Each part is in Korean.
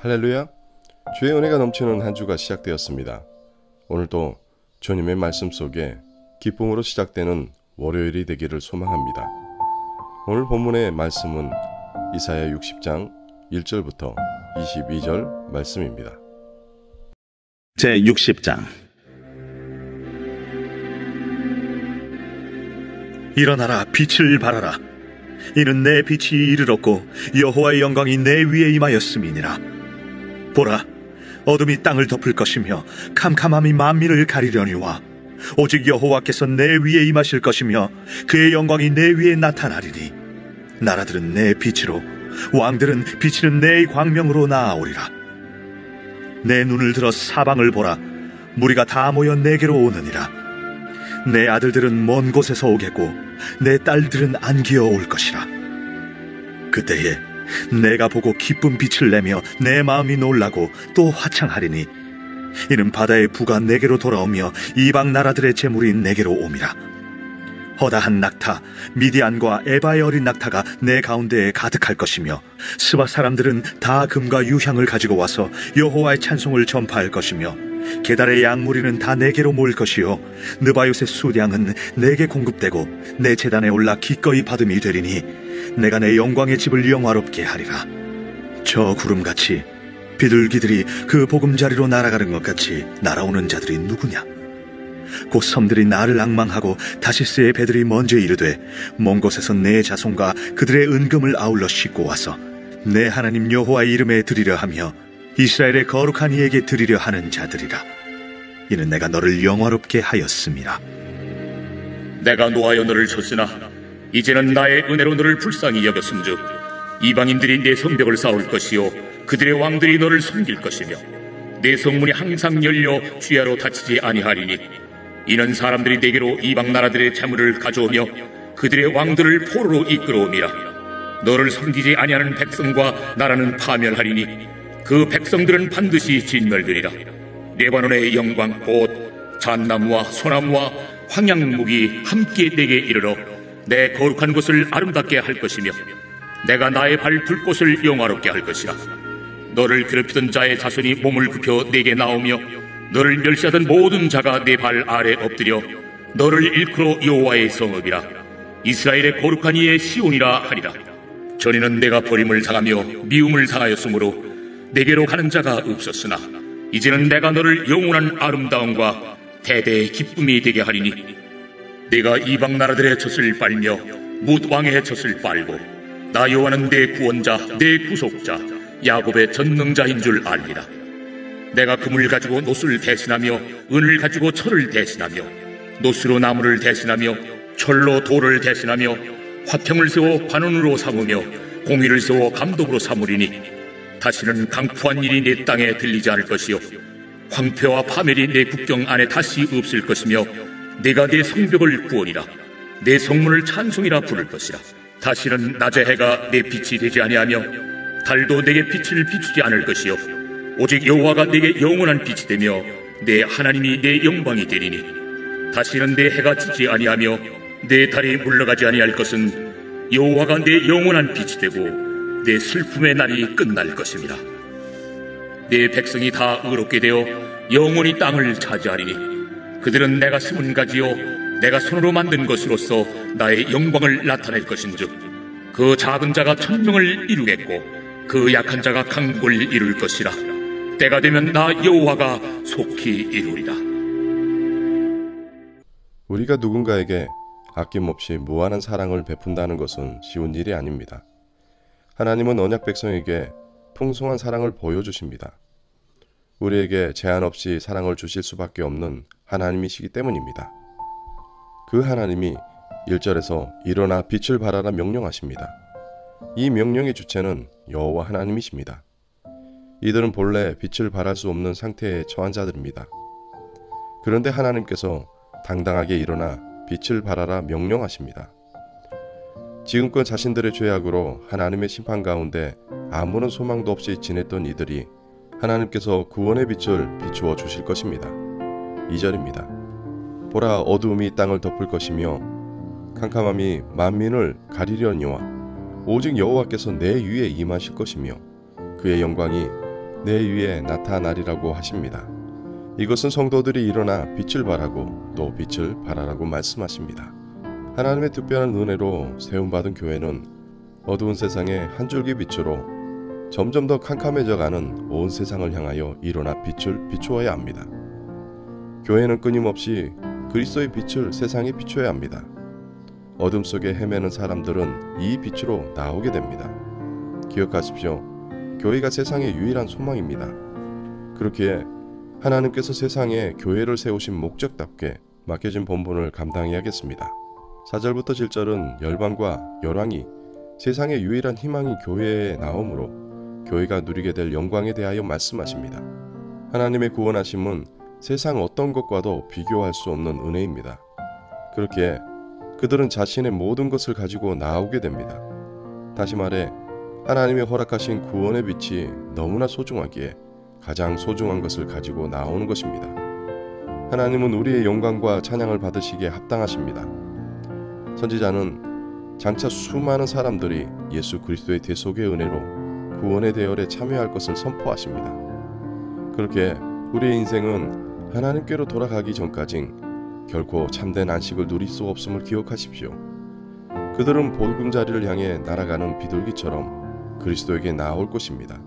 할렐루야. 주의 은혜가 넘치는 한 주가 시작되었습니다. 오늘도 주님의 말씀 속에 기쁨으로 시작되는 월요일이 되기를 소망합니다. 오늘 본문의 말씀은 이사야 60장 1절부터 22절 말씀입니다. 제 60장 일어나라 빛을 발하라 이는 내 빛이 이르렀고 여호와의 영광이 내 위에 임하였음이니라 보라 어둠이 땅을 덮을 것이며 캄캄함이 만민을 가리려니와 오직 여호와께서 내 위에 임하실 것이며 그의 영광이 내 위에 나타나리니 나라들은 내 빛으로 왕들은 비치는 내 광명으로 나아오리라. 내 눈을 들어 사방을 보라 무리가 다 모여 내게로 오느니라. 내 아들들은 먼 곳에서 오겠고 내 딸들은 안기어 올 것이라. 그때에 내가 보고 기쁜 빛을 내며 내 마음이 놀라고 또 화창하리니 이는 바다의 부가 내게로 돌아오며 이방 나라들의 재물이 내게로 옴이라. 허다한 낙타 미디안과 에바의 어린 낙타가 내 가운데에 가득할 것이며 스바 사람들은 다 금과 유향을 가지고 와서 여호와의 찬송을 전파할 것이며 게달의 양무리는 다 내게로 모일 것이요. 느바요의 수량은 내게 공급되고 내 재단에 올라 기꺼이 받음이 되리니 내가 내 영광의 집을 영화롭게 하리라. 저 구름같이 비둘기들이 그 보금자리로 날아가는 것 같이 날아오는 자들이 누구냐? 곧 섬들이 나를 악망하고 다시스의 배들이 먼저 이르되 먼 곳에서 내 자손과 그들의 은금을 아울러 싣고 와서 내 하나님 여호와의 이름에 드리려 하며 이스라엘의 거룩한 이에게 드리려 하는 자들이라. 이는 내가 너를 영화롭게 하였음이라. 내가 노하여 너를 쳤으나 이제는 나의 은혜로 너를 불쌍히 여겼음즉 이방인들이 내 성벽을 쌓을 것이요 그들의 왕들이 너를 섬길 것이며 내 성문이 항상 열려 주야로 닫히지 아니하리니 이는 사람들이 내게로 이방 나라들의 재물을 가져오며 그들의 왕들을 포로로 이끌어오미라 너를 섬기지 아니하는 백성과 나라는 파멸하리니 그 백성들은 반드시 진멸되리라. 레바논의 영광 곧 잣나무와 소나무와 황양목이 함께 내게 이르러 내 거룩한 곳을 아름답게 할 것이며 내가 나의 발 둘 곳을 영화롭게 할 것이라. 너를 괴롭히던 자의 자손이 몸을 굽혀 내게 나오며 너를 멸시하던 모든 자가 내 발 아래 엎드려 너를 일컬어 여호와의 성읍이라. 이스라엘의 거룩한 이의 시온이라 하리라. 전에는 내가 버림을 당하며 미움을 당하였으므로 내게로 가는 자가 없었으나 이제는 내가 너를 영원한 아름다움과 대대의 기쁨이 되게 하리니 내가 이방 나라들의 젖을 빨며 뭇 왕의 젖을 빨고 나 여호와는 내 구원자 내 구속자 야곱의 전능자인 줄 알리라 내가 금을 가지고 노스를 대신하며 은을 가지고 철을 대신하며 노스로 나무를 대신하며 철로 돌을 대신하며 화평을 세워 관원으로 삼으며 공의를 세워 감독으로 삼으리니 다시는 강포한 일이 내 땅에 들리지 않을 것이요. 황폐와 파멸이 내 국경 안에 다시 없을 것이며 내가 내 성벽을 구원이라. 내 성문을 찬송이라 부를 것이라. 다시는 낮의 해가 내 빛이 되지 아니하며 달도 내게 빛을 비추지 않을 것이요. 오직 여호와가 내게 영원한 빛이 되며 내 하나님이 내 영광이 되리니. 다시는 내 해가 지지 아니하며 내 달이 물러가지 아니할 것은 여호와가 내 영원한 빛이 되고 내 슬픔의 날이 끝날 것입니다. 내 백성이 다 의롭게 되어 영원히 땅을 차지하리니 그들은 내가 심은 가지요 내가 손으로 만든 것으로서 나의 영광을 나타낼 것인즉 그 작은 자가 천명을 이루겠고 그 약한 자가 강국을 이룰 것이라 때가 되면 나 여호와가 속히 이루리라 우리가 누군가에게 아낌없이 무한한 사랑을 베푼다는 것은 쉬운 일이 아닙니다. 하나님은 언약 백성에게 풍성한 사랑을 보여주십니다. 우리에게 제한 없이 사랑을 주실 수밖에 없는 하나님이시기 때문입니다. 그 하나님이 1절에서 일어나 빛을 발하라 명령하십니다. 이 명령의 주체는 여호와 하나님이십니다. 이들은 본래 빛을 발할 수 없는 상태에 처한 자들입니다. 그런데 하나님께서 당당하게 일어나 빛을 발하라 명령하십니다. 지금껏 자신들의 죄악으로 하나님의 심판 가운데 아무런 소망도 없이 지냈던 이들이 하나님께서 구원의 빛을 비추어 주실 것입니다. 2절입니다. 보라 어두움이 땅을 덮을 것이며 캄캄함이 만민을 가리려니와 오직 여호와께서 내 위에 임하실 것이며 그의 영광이 내 위에 나타나리라고 하십니다. 이것은 성도들이 일어나 빛을 발하고 또 빛을 발하라고 말씀하십니다. 하나님의 특별한 은혜로 세움받은 교회는 어두운 세상의 한 줄기 빛으로 점점 더 캄캄해져 가는 온 세상을 향하여 일어나 빛을 비추어야 합니다. 교회는 끊임없이 그리스도의 빛을 세상에 비춰야 합니다. 어둠 속에 헤매는 사람들은 이 빛으로 나오게 됩니다. 기억하십시오. 교회가 세상의 유일한 소망입니다. 그렇기에 하나님께서 세상에 교회를 세우신 목적답게 맡겨진 본분을 감당해야겠습니다. 4절부터 7절은 열방과 열왕이 세상의 유일한 희망이 교회에 나오므로 교회가 누리게 될 영광에 대하여 말씀하십니다. 하나님의 구원하심은 세상 어떤 것과도 비교할 수 없는 은혜입니다. 그렇기에 그들은 자신의 모든 것을 가지고 나오게 됩니다. 다시 말해 하나님의 허락하신 구원의 빛이 너무나 소중하기에 가장 소중한 것을 가지고 나오는 것입니다. 하나님은 우리의 영광과 찬양을 받으시기에 합당하십니다. 선지자는 장차 수많은 사람들이 예수 그리스도의 대속의 은혜로 구원의 대열에 참여할 것을 선포하십니다. 그렇게 우리의 인생은 하나님께로 돌아가기 전까진 결코 참된 안식을 누릴 수 없음을 기억하십시오. 그들은 보금자리를 향해 날아가는 비둘기처럼 그리스도에게 나올 것입니다.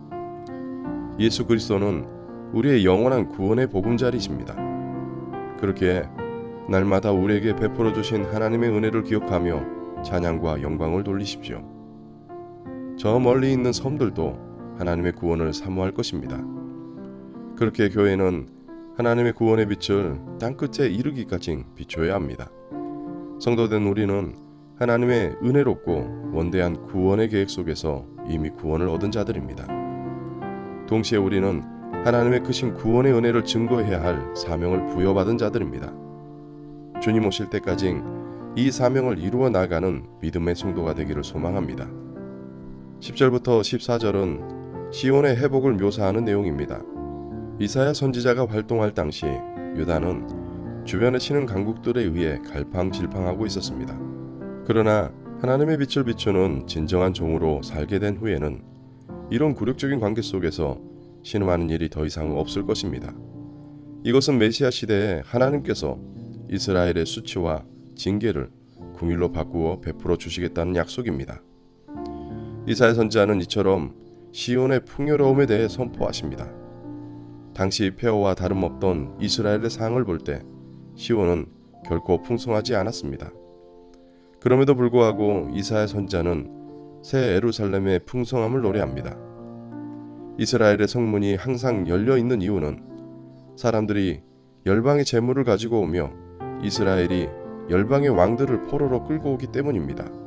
예수 그리스도는 우리의 영원한 구원의 보금자리이십니다. 그렇게 날마다 우리에게 베풀어 주신 하나님의 은혜를 기억하며 찬양과 영광을 돌리십시오. 저 멀리 있는 섬들도 하나님의 구원을 사모할 것입니다. 그렇게 교회는 하나님의 구원의 빛을 땅끝에 이르기까지 비춰야 합니다. 성도된 우리는 하나님의 은혜롭고 원대한 구원의 계획 속에서 이미 구원을 얻은 자들입니다. 동시에 우리는 하나님의 크신 구원의 은혜를 증거해야 할 사명을 부여받은 자들입니다. 주님 오실 때까지 이 사명을 이루어 나가는 믿음의 성도가 되기를 소망합니다. 10절부터 14절은 시온의 회복을 묘사하는 내용입니다. 이사야 선지자가 활동할 당시 유다는 주변에 치는 강국들에 의해 갈팡질팡하고 있었습니다. 그러나 하나님의 빛을 비추는 진정한 종으로 살게 된 후에는 이런 굴욕적인 관계 속에서 신음하는 일이 더 이상 없을 것입니다. 이것은 메시아 시대에 하나님께서 이스라엘의 수치와 징계를 궁일로 바꾸어 베풀어 주시겠다는 약속입니다. 이사야 선지자는 이처럼 시온의 풍요로움에 대해 선포하십니다. 당시 폐허와 다름없던 이스라엘의 상을 볼 때 시온은 결코 풍성하지 않았습니다. 그럼에도 불구하고 이사야 선자는 새 에루살렘의 풍성함을 노래합니다. 이스라엘의 성문이 항상 열려 있는 이유는 사람들이 열방의 재물을 가지고 오며 이스라엘이 열방의 왕들을 포로로 끌고 오기 때문입니다.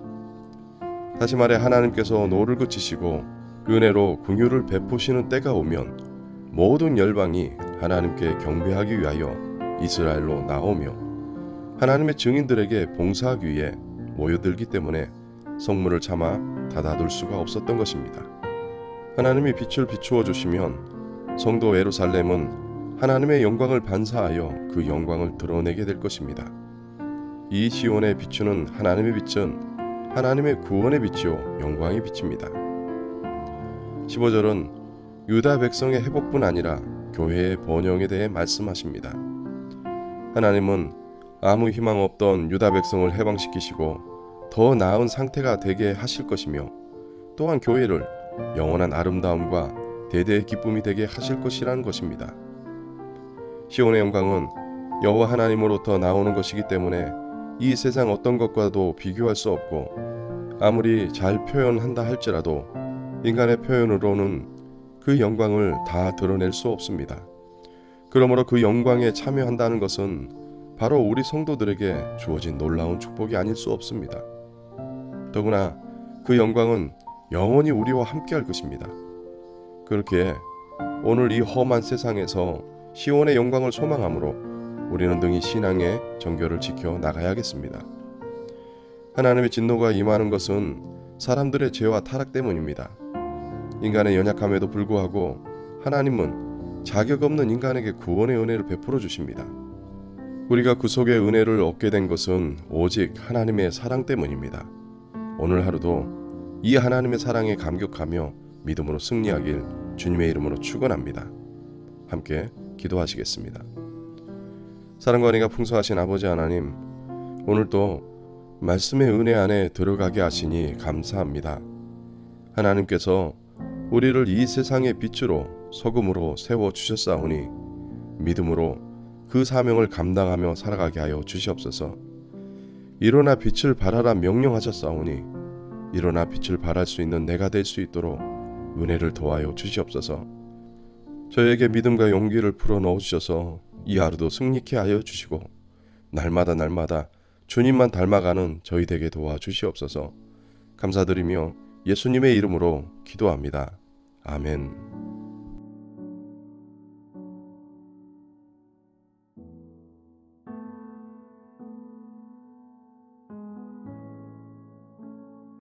다시 말해 하나님께서 노를 그치시고 은혜로 긍휼을 베푸시는 때가 오면 모든 열방이 하나님께 경배하기 위하여 이스라엘로 나오며 하나님의 증인들에게 봉사하기 위해 모여들기 때문에 성문을 참아 닫아둘 수가 없었던 것입니다. 하나님이 빛을 비추어 주시면 성도 예루살렘은 하나님의 영광을 반사하여 그 영광을 드러내게 될 것입니다. 이 시온에 비추는 하나님의 빛은 하나님의 구원의 빛이요 영광의 빛입니다. 15절은 유다 백성의 회복뿐 아니라 교회의 번영에 대해 말씀하십니다. 하나님은 아무 희망 없던 유다 백성을 해방시키시고 더 나은 상태가 되게 하실 것이며 또한 교회를 영원한 아름다움과 대대의 기쁨이 되게 하실 것이라는 것입니다. 시온의 영광은 여호와 하나님으로부터 나오는 것이기 때문에 이 세상 어떤 것과도 비교할 수 없고 아무리 잘 표현한다 할지라도 인간의 표현으로는 그 영광을 다 드러낼 수 없습니다. 그러므로 그 영광에 참여한다는 것은 바로 우리 성도들에게 주어진 놀라운 축복이 아닐 수 없습니다. 더구나 그 영광은 영원히 우리와 함께 할 것입니다. 그렇게 오늘 이 험한 세상에서 시온의 영광을 소망함으로 우리는 등이 신앙의 정결을 지켜 나가야겠습니다. 하나님의 진노가 임하는 것은 사람들의 죄와 타락 때문입니다. 인간의 연약함에도 불구하고 하나님은 자격 없는 인간에게 구원의 은혜를 베풀어 주십니다. 우리가 그 속에 은혜를 얻게 된 것은 오직 하나님의 사랑 때문입니다. 오늘 하루도 이 하나님의 사랑에 감격하며 믿음으로 승리하길 주님의 이름으로 축원합니다. 함께 기도하시겠습니다. 사랑과 은혜가 풍성하신 아버지 하나님, 오늘도 말씀의 은혜 안에 들어가게 하시니 감사합니다. 하나님께서 우리를 이 세상의 빛으로 소금으로 세워 주셨사오니 믿음으로 그 사명을 감당하며 살아가게 하여 주시옵소서. 일어나 빛을 발하라 명령하셨사오니 일어나 빛을 발할 수 있는 내가 될 수 있도록 은혜를 도하여 주시옵소서. 저에게 믿음과 용기를 불어 넣어 주셔서 이 하루도 승리케 하여 주시고 날마다 날마다 주님만 닮아가는 저희 되게 도와 주시옵소서. 감사드리며 예수님의 이름으로 기도합니다. 아멘.